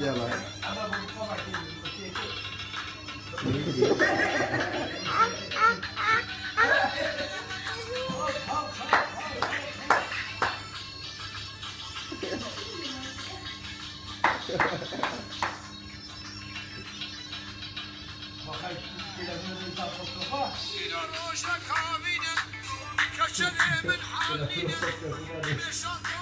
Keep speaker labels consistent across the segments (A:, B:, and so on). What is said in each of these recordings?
A: Ya bak. Kaçar yemin halini Beş altı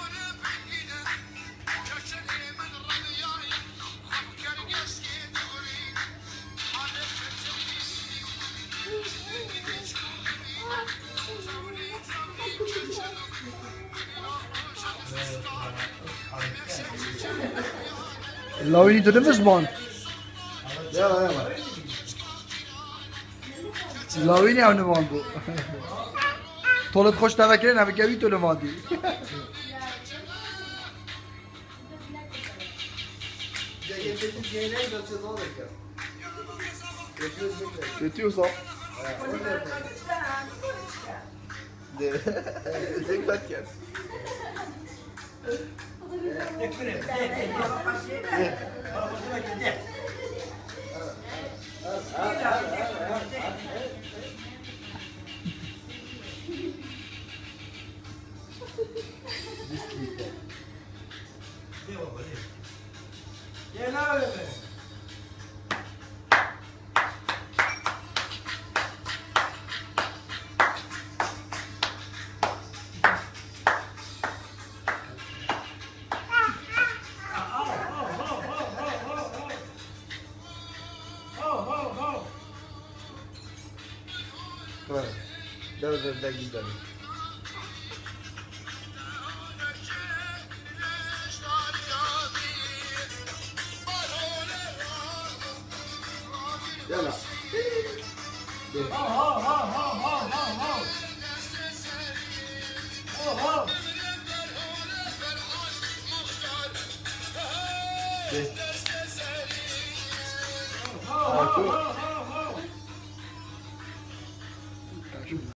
A: لاوینی تو نفسمان
B: Ya ya bak.
A: لاوینی هم نمان بو طولت خوش تفکره نفکوی تو で、全
B: 部やつ。Yeah, now it's gidiyoruz ne olacak ya? Yapıyoruz bekle.
A: Götüyorsa
B: De. Tek bak ya. Tamam. Dur dur ben gidelim. Yalla. De. Artur.